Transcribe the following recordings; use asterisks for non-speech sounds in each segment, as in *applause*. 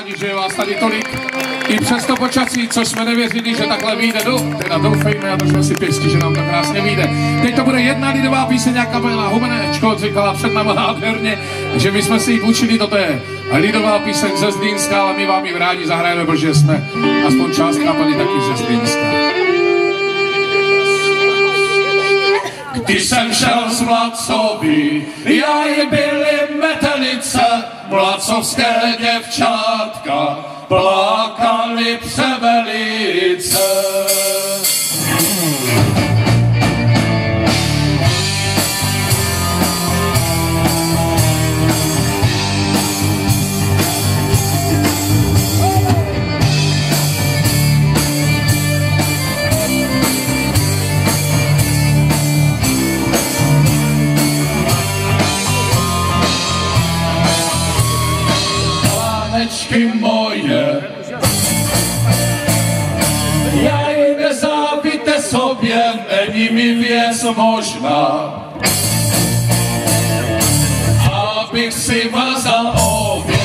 rádi, že je vás tady tolik. I přes to počasí, což jsme nevěřili, že takhle vyjde, do, teda doufejme a držme si pěstí, že nám to krásně vyjde. Teď to bude jedna lidová píseň, jaká byla Humenečko říkala před náma nádherně, že my jsme si ji učili, toto je lidová píseň ze Zlínska, ale my vám ji rádi zahrajeme, protože jsme aspoň část kapely taky ze Zlínska. Když jsem šel z Vlacovi, já ji byly metelice, vlacovské děvčátka, plakali převelice. Mi věc možná. Abych si vazal obě.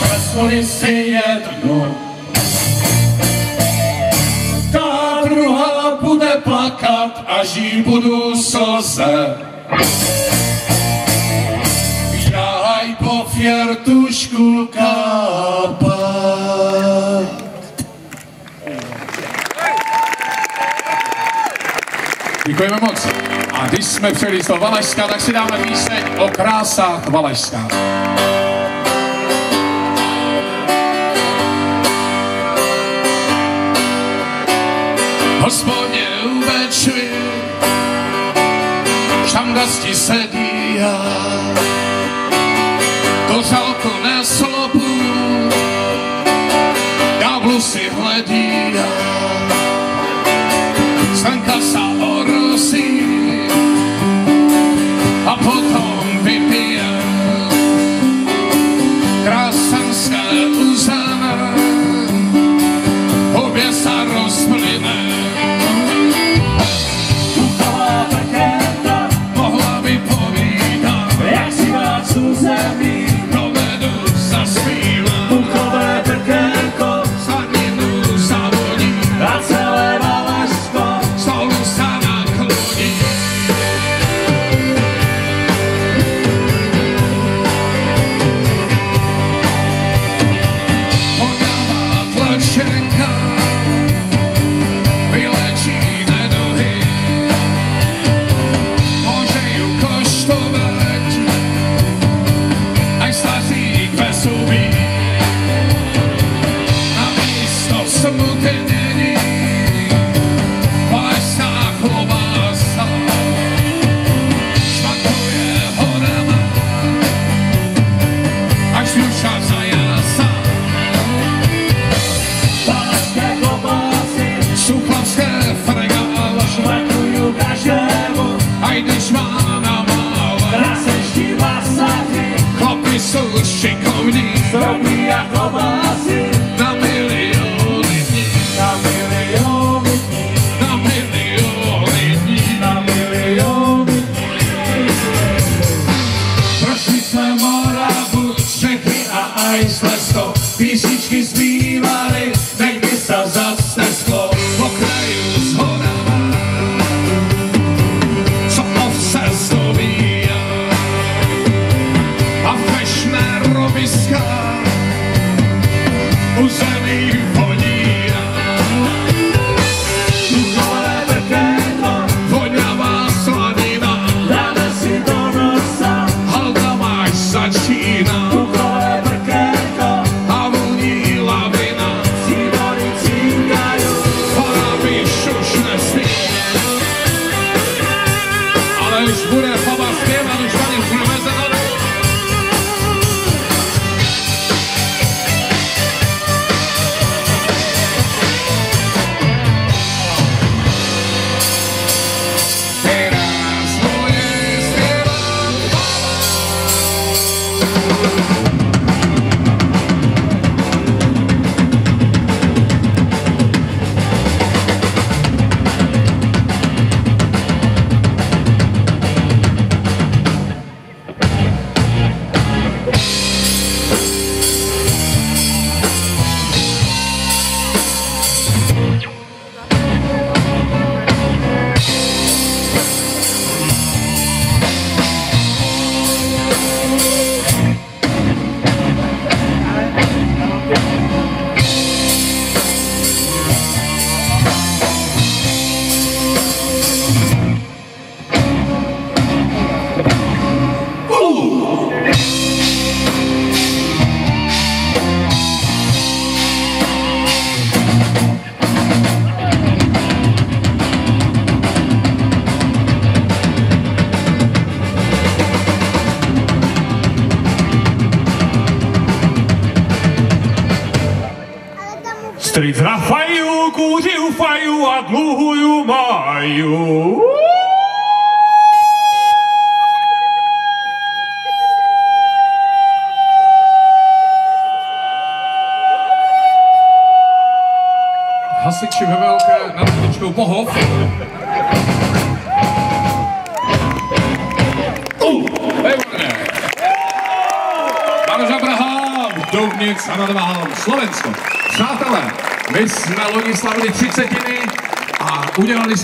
Vezmuli si jednu, ta jí budu slze. Jí po fjertušku kápat. Děkujeme moc. A když jsme přijeli z Valašska, tak si dáme píseň o krásách Valašska. Uvečuji, štamgasti sedí já. To žalko neslopu, ďáblu si hledí já. Slnka sa orosí believe for you.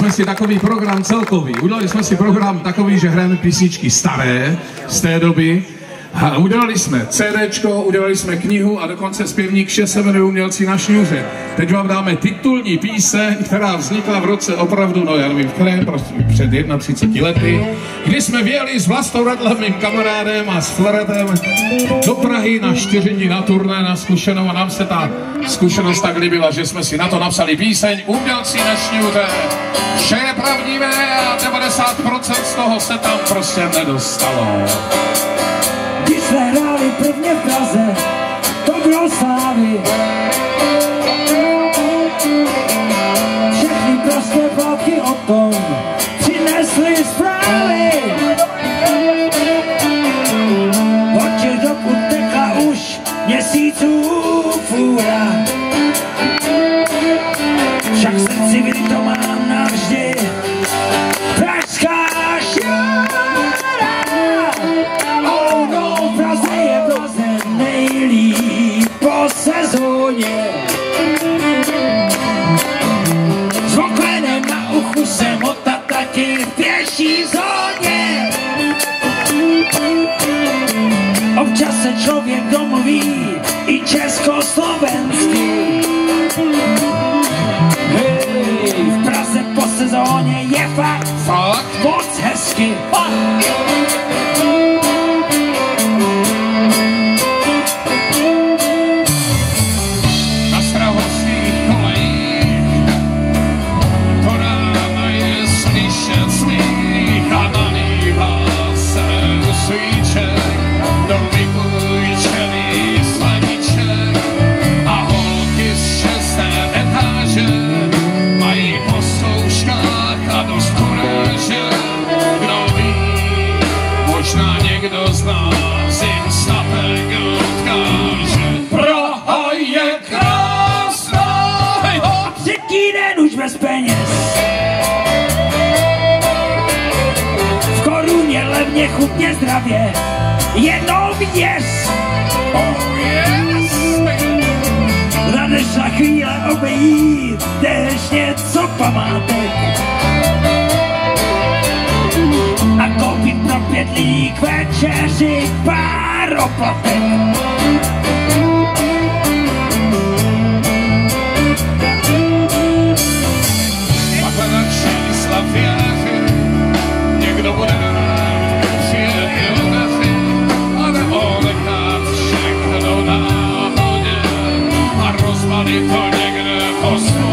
Jsme si takový program celkový. Udělali jsme si program takový, že hrajeme písničky staré z té doby. A udělali jsme CDčko, udělali jsme knihu a dokonce zpěvník 6 se jmenuje Umělci na šňůře. Teď vám dáme titulní píseň, která vznikla v roce opravdu, no já nevím, v kterém, prostě před 31 lety, kdy jsme vyjeli s Vlastou Radlem, mým kamarádem a s Floretem do Prahy na čtyři dní na turné na zkušenou a nám se ta zkušenost tak líbila, že jsme si na to napsali píseň Umělci na šňůře. Vše je pravdivé a 90% z toho se tam prostě nedostalo. Když jsme hráli prvně v Praze, to bylo slávy. Všechny prostě plátky o tom přinesly zprávy. Od těch dokud tekla už měsíců fůra. Člověk domluví i československy. Hej, v Praze po sezóně je fakt Fakt? moc hezky. na chutně, zdravě, jenom yes. Oh yes! Nadešla chvíle obejít, tež něco památek. A koupit pro pět lidí k večeři pár oplatek. Money for negative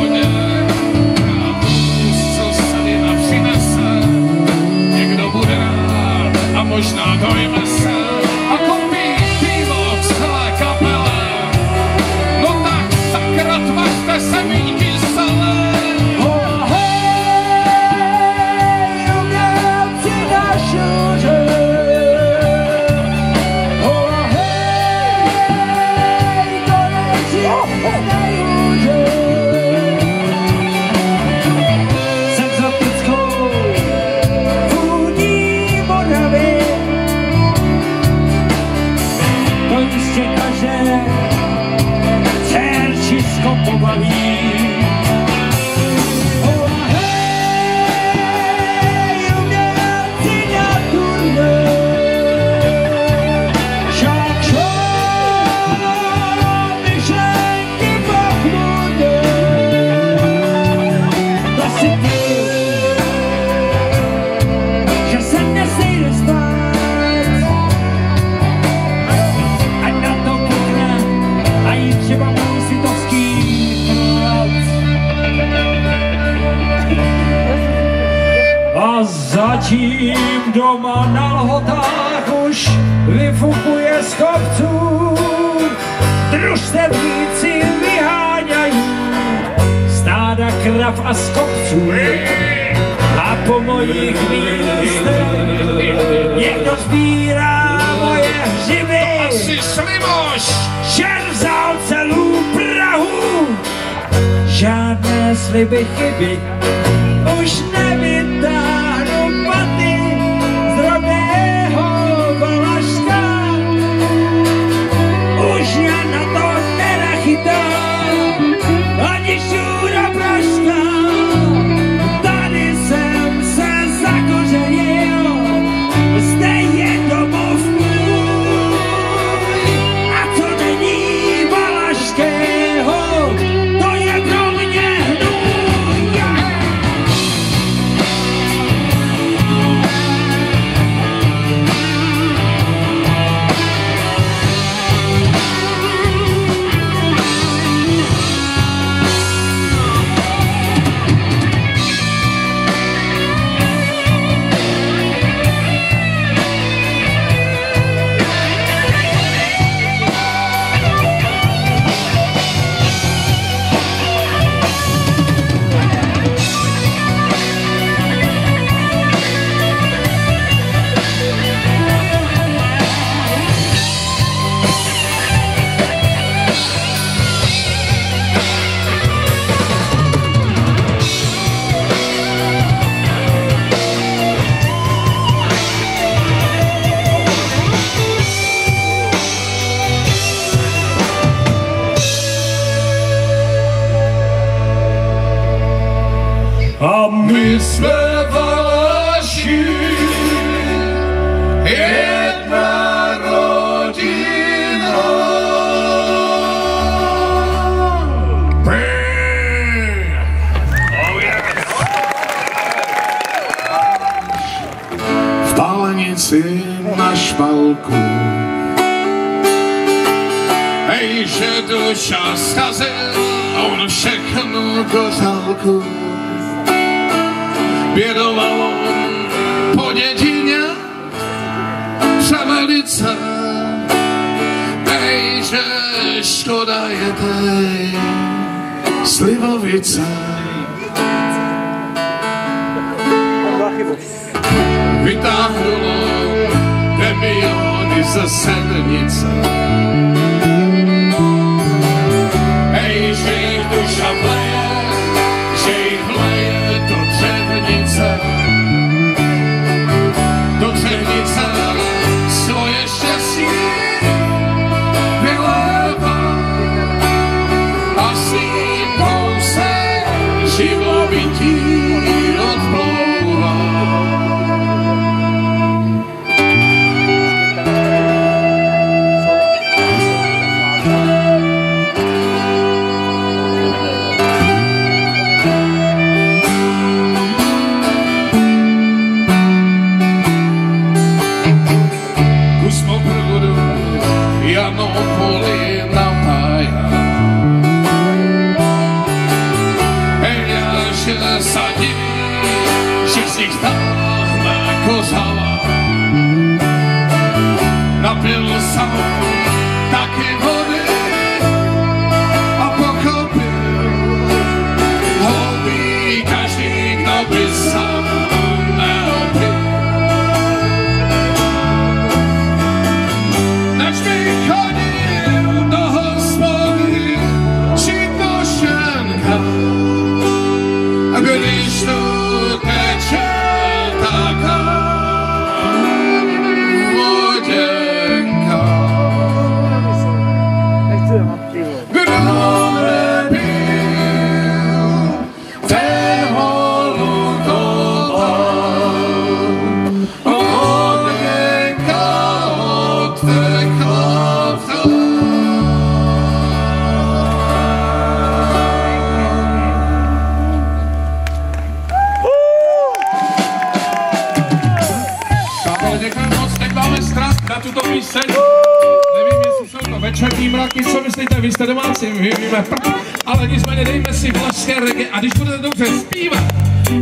balků. Hej, že duša zchazil, on všechnu kořálku. Bědoval on po dědině, převelice. Hej, že škoda je tej slivovice. Vytáhlo Oj, zasadnica Ej, żyj dusza černý mraky, co myslíte, vy jste domácí, my víme ale nicméně dejme si vlastně reggae a když budete dobře zpívat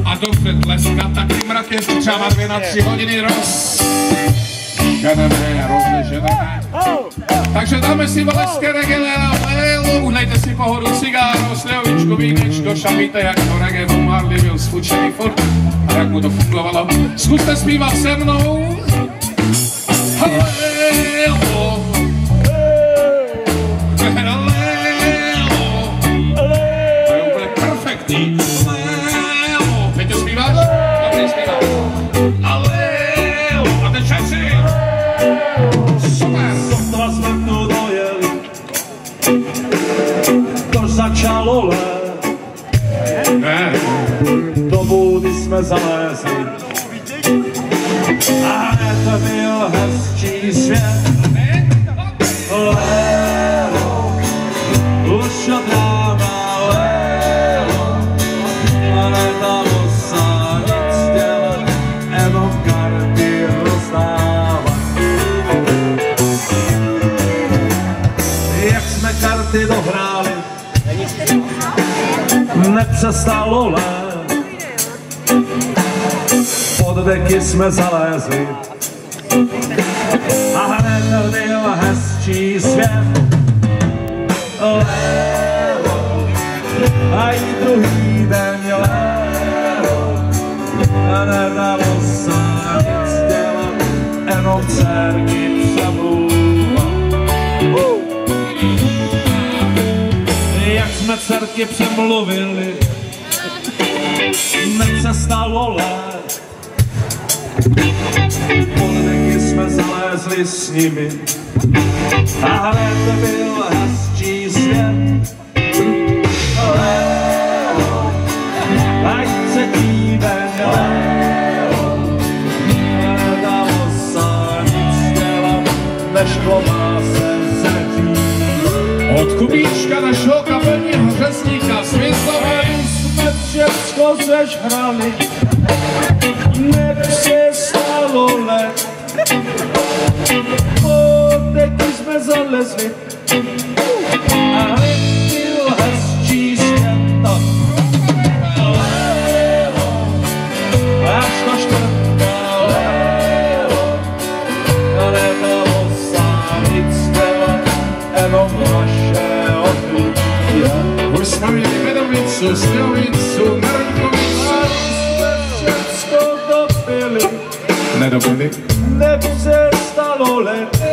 a dobře tleskat, tak ty mraky třeba dvě na tři hodiny roz... Rozležené. Takže dáme si valeské regele a mailu, uhnejte si pohodu cigáru, slivovičku, vínečko, šamíte, jak to reggae v Marley byl zfučený furt a jak mu to fungovalo. Zkuste zpívat se mnou. Hele. Zalézli. A hned byl hezčí svět. Lélo, už od rána lélo, a nedalo se nic dělat, jenom karty rozdávat. Jak jsme karty dohráli, nepřestalo let. Deky jsme zalézli a hned byl hezčí svět. Lévo, a i druhý den lévo, a nedalo se nic dělat, jenom dcerky přemlouvat. Jak jsme dcerky přemluvili, nepřestalo let. Pod deky jsme zalézli s nimi a hned byl hezčí svět. Lélo, ať se díven lélo, nedalo se nic dělat, než se zřít. Od Kubíčka našeho kapelního řezníka Světlové jsme všecko zežhrali, nepřestalo let. Podeky jsme zalezli a hned byl hezčí svět. Lévo, až to čtvrtá lévo, a nedalo se nic dělat, jenom naše oblíky. Never says Stallone.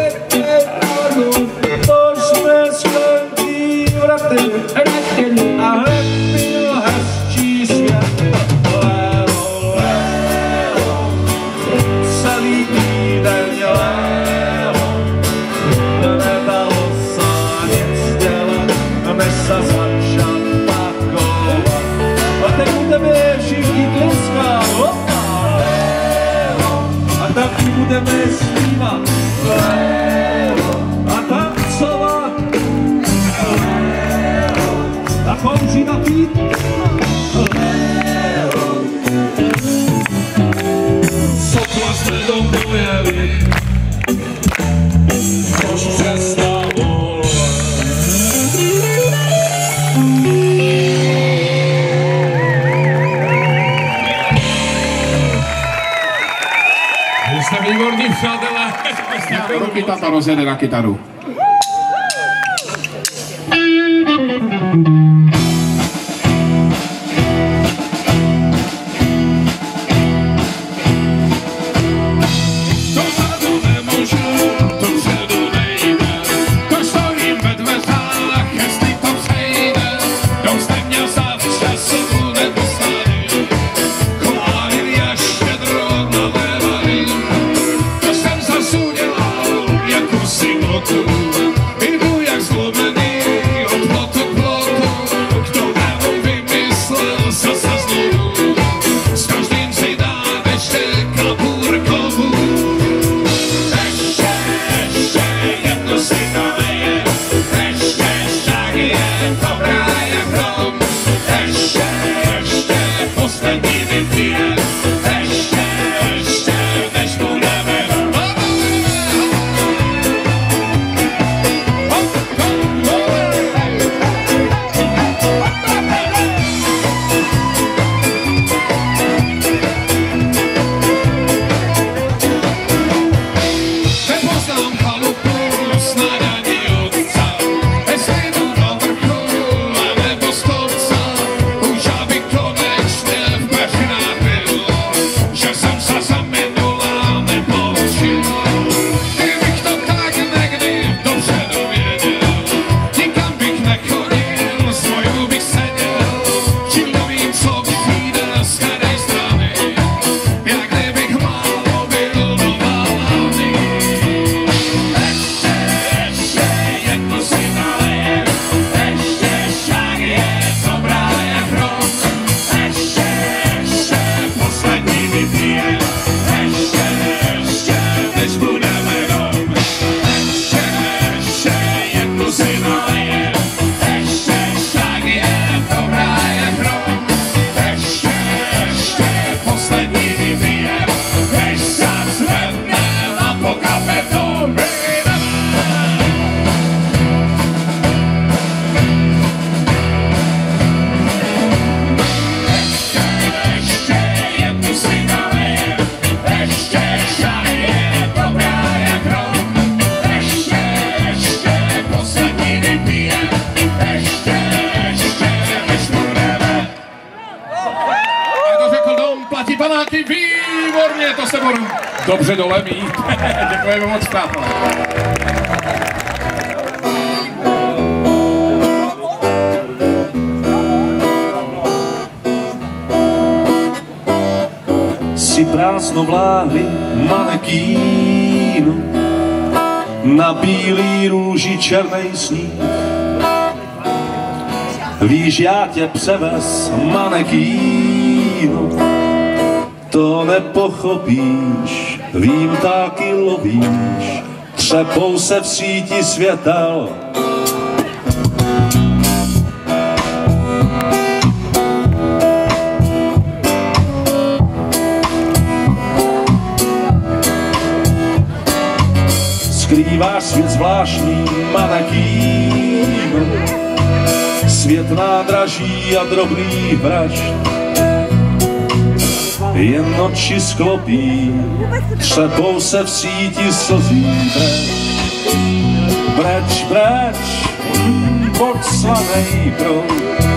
Jste výborní přátelé. Ruky tata rozjede na kytaru. Černej sníh. Víš, já tě převez manekínu, to nepochopíš, vím, taky lovíš, třepou se v síti světel, skrývá svět zvláštní manekín. Svět nádraží a drobný vražd. Jen noči sklopí, třepou se v síti slzí breč. Breč, breč, pod slanej proud.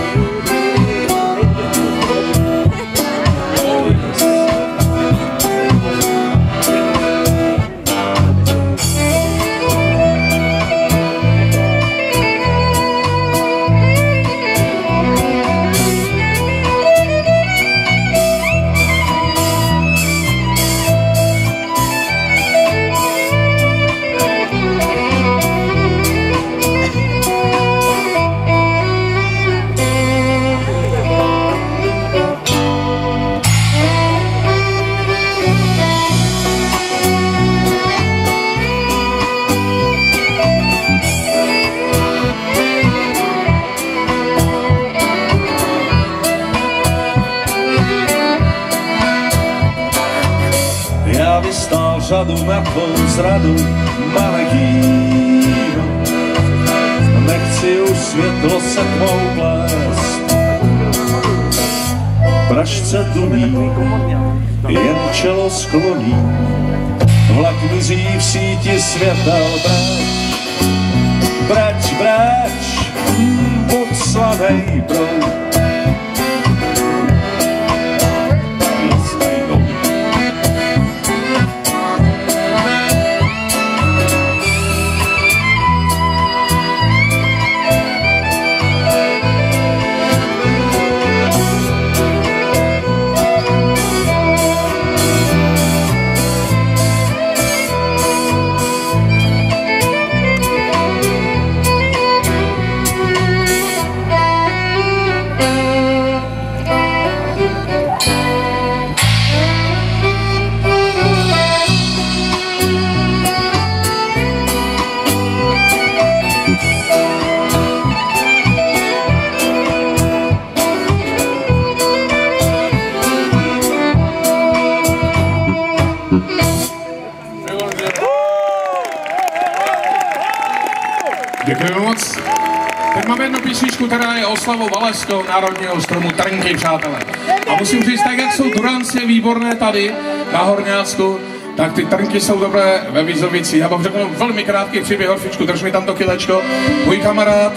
Řadu na tvou zradu manekínu. Nechci už světlo se tmou plést. Pražce dumí, jen čelo skloní. Vlak mizí v síti světel breč. Breč, breč, pod slavej proud. Teď máme jednu písničku, která je oslavou Valeského národního stromu Trnky, přátelé. A musím říct, tak jak jsou Duranci výborné tady na Horňácku, tak ty trnky jsou dobré ve Vízovici. Já vám řeknu velmi krátký příběh, Horfičku, drž mi tam to kilečko. Můj kamarád,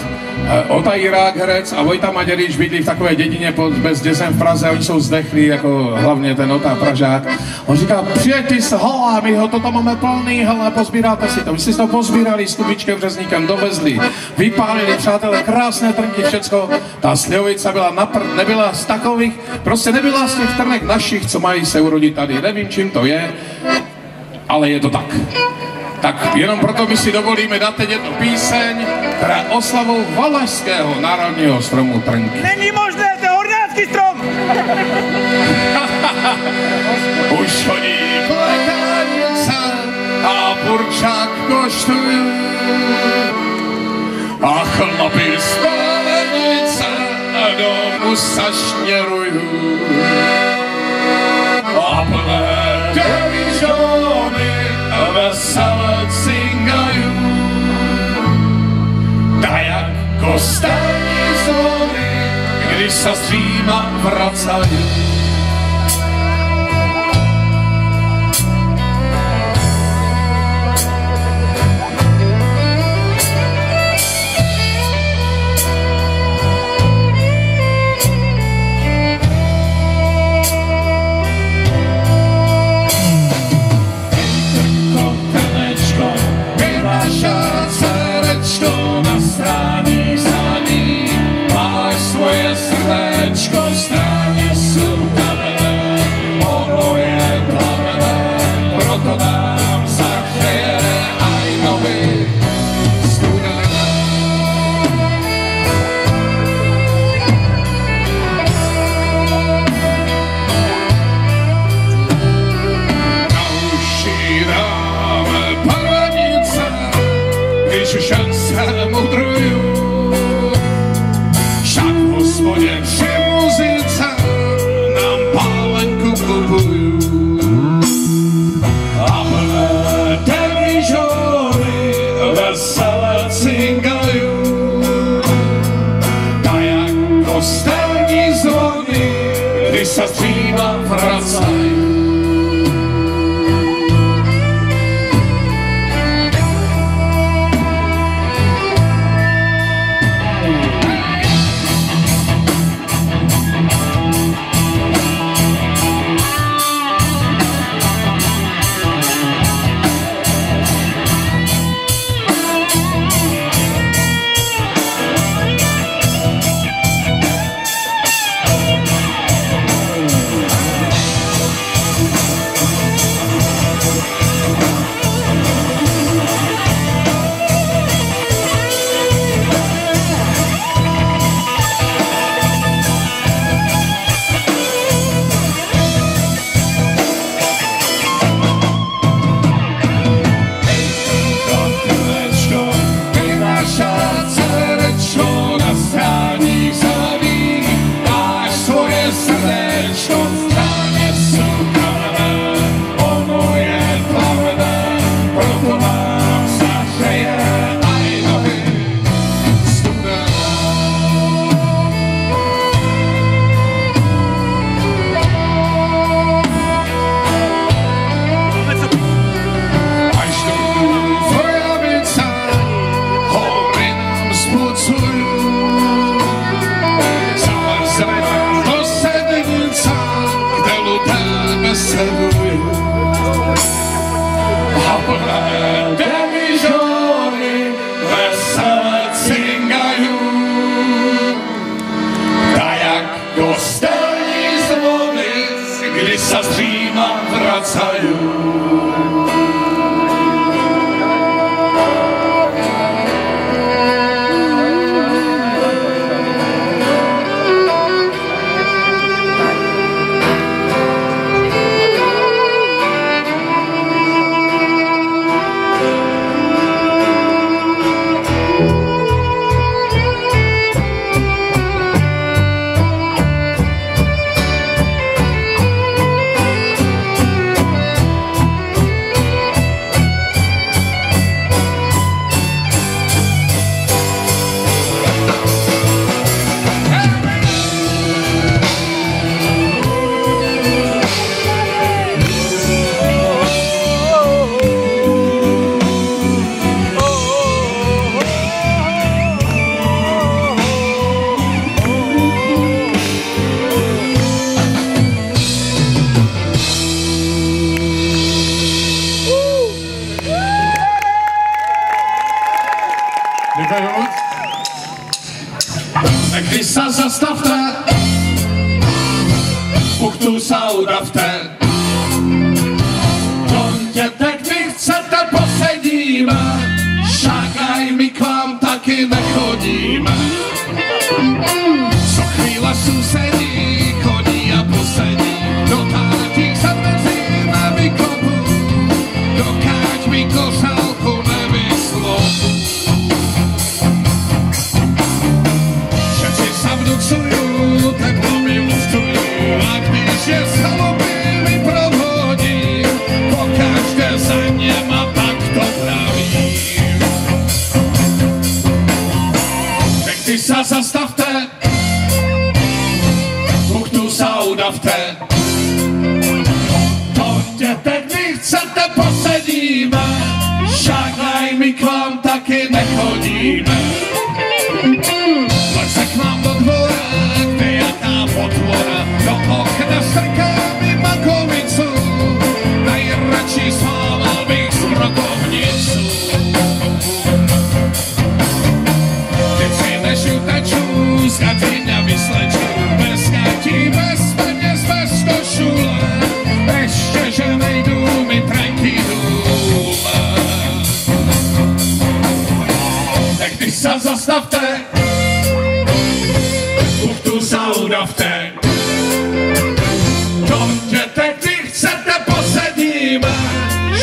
eh, Ota Jirák, herec a Vojta Maďarič bydlí v takové dědině pod Bezdězem v Praze, oni jsou zdechlí, jako hlavně ten Ota Pražák. On říká, přijďte s hala, my ho to tam máme plný, hele, pozbíráte si to. My si to pozbírali s Kubičkem Řezníkem, dovezli, vypálili, přátelé, krásné trnky, všecko. Ta slivovice byla napr, nebyla z takových, prostě nebyla z těch trnek našich, co mají se urodit tady. Nevím, čím to je, ale je to tak. Tak jenom proto my si dovolíme dát teď jednu píseň, která je oslavou Valašského národního stromu Trnky. Není možné, to je horňácký strom! *laughs* Už chodí klekanice a burčák koštuju. A chlapy z Valenice domů sašněruju. Jak kostelní zvony, když sa z Říma kostelní zvony, kdy se z Říma vracají. Amen.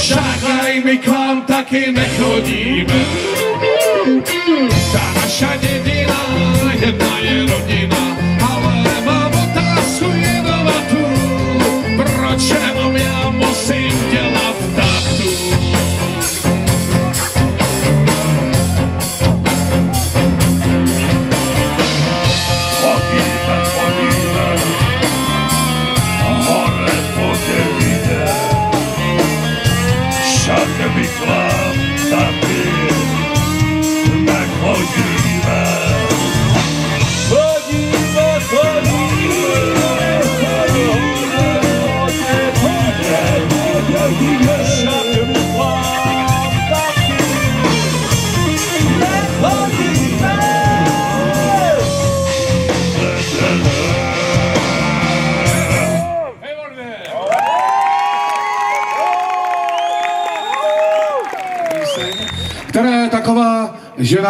Šákaj, my k vám taky nechodíme. Ta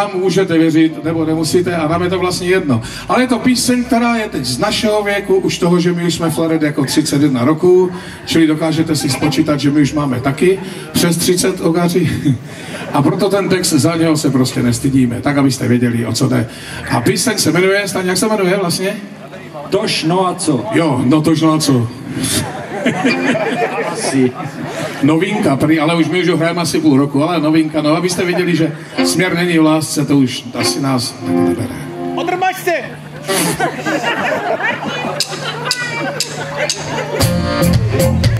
nám můžete věřit, nebo nemusíte, a nám je to vlastně jedno. Ale je to píseň, která je teď z našeho věku, už toho, že my už jsme Flared jako 31 roku, čili dokážete si spočítat, že my už máme taky přes 30 ogaří. A proto ten text za něho se prostě nestydíme, tak abyste věděli, o co jde. A píseň se jmenuje, Staň, jak se jmenuje vlastně? Tož, no a co? Jo, no tož no a co. Asi. Novinka, prý, ale už my už ho hrajeme asi půl roku, ale novinka, no abyste věděli, že směr není v lásce, to už asi nás nebere. Odrmač se! To *laughs* je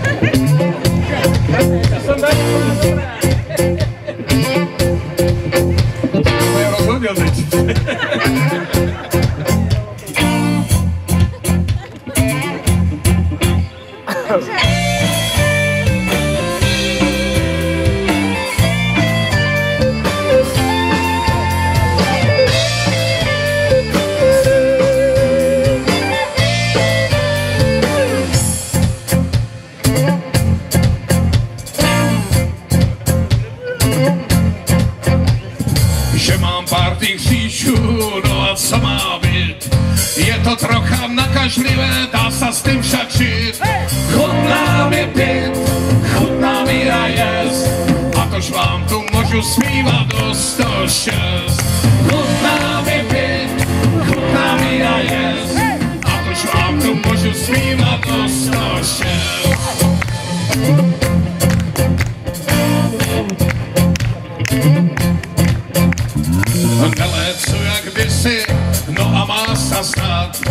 má se stát.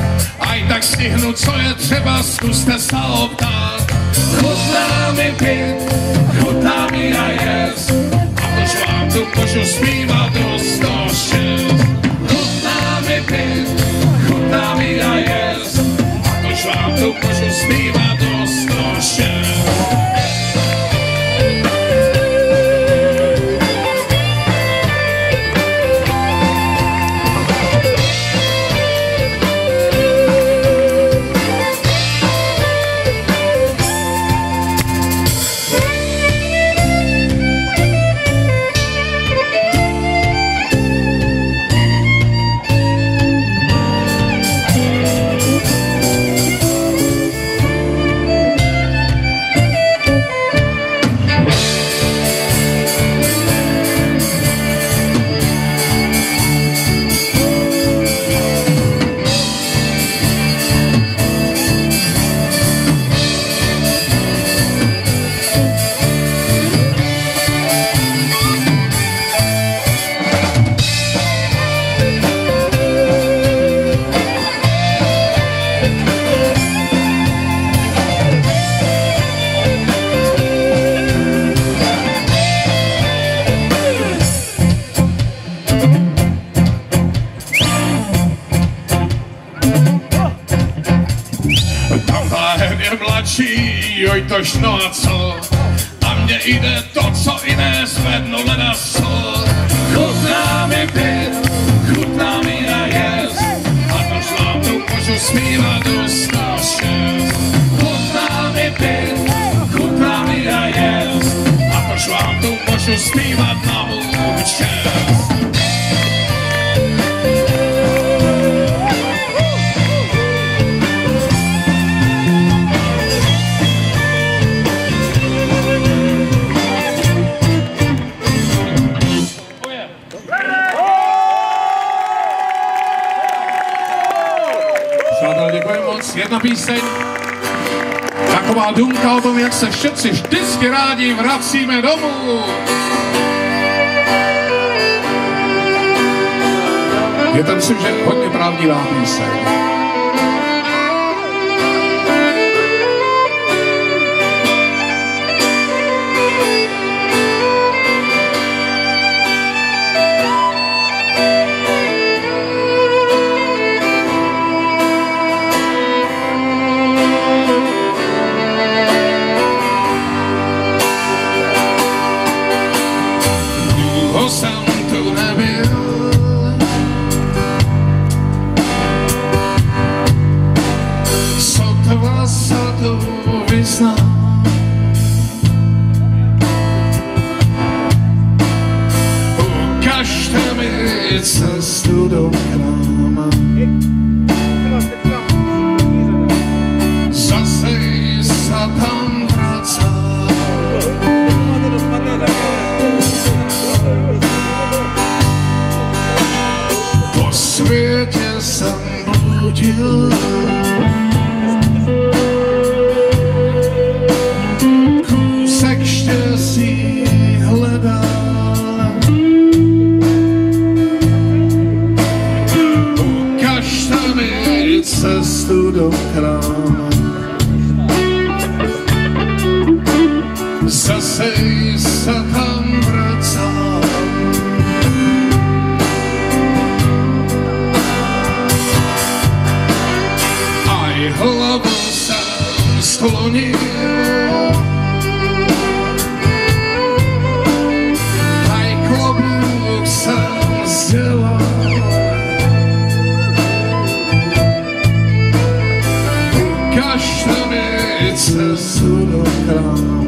Aj tak stihnu, co je třeba, zkuste se optát. Chutná mi pít, chutná mi a jest, a tož vám tu můžu zpívat do Mladší, joj tož no a co? A mně jde to, co jiné zvednu leda co. Chutná mi pít, chutná mi a jest, a tož vám tu můžu zpívat píseň. Taková dumka o tom, jak se všetci vždycky rádi vracíme domů. Je to, myslím, že hodně pravdivá píseň. little car.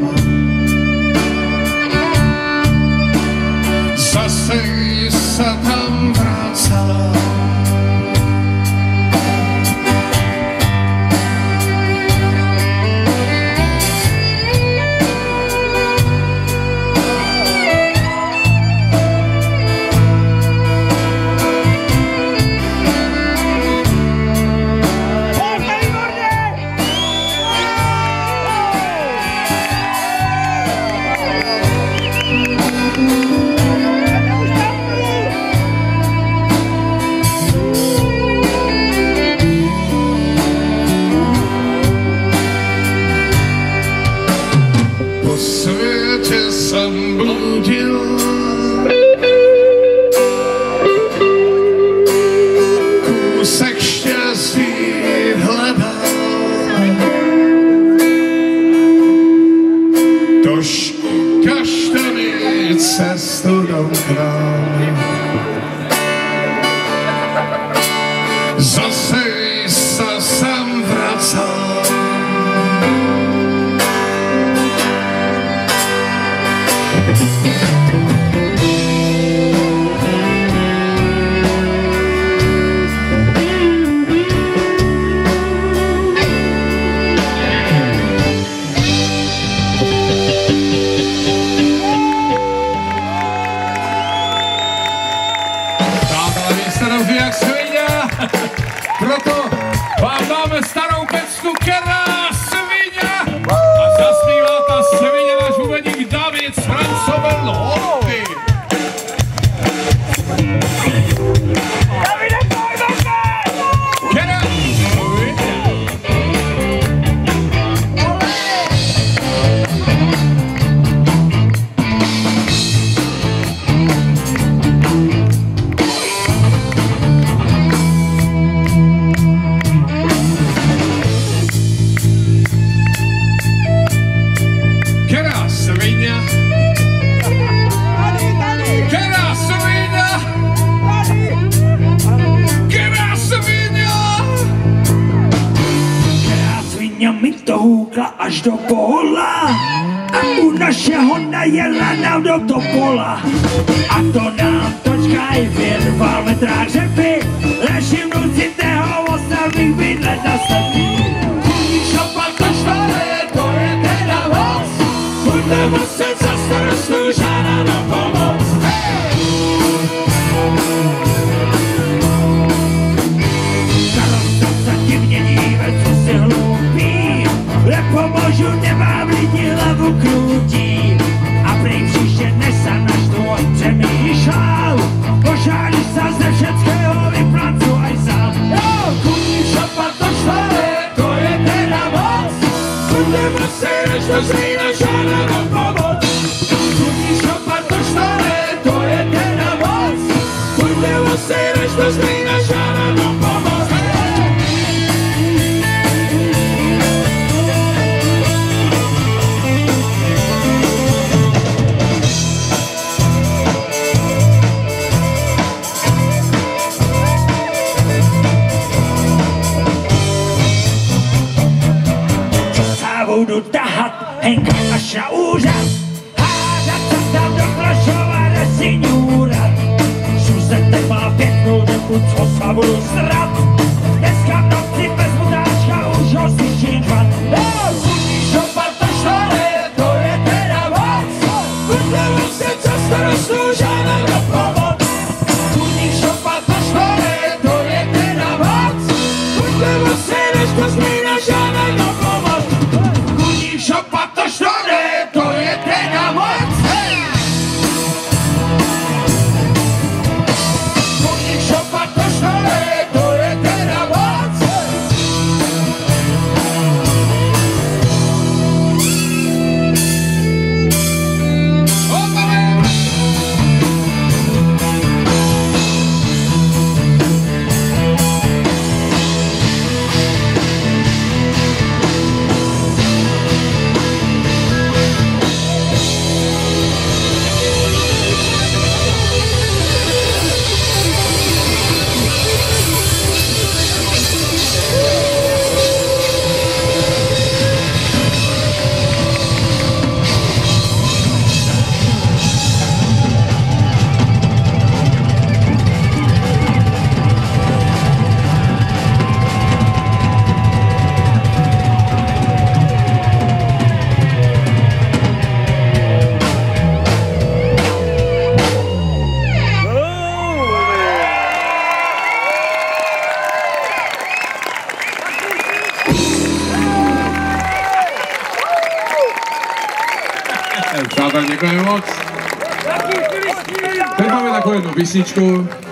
Přátelé,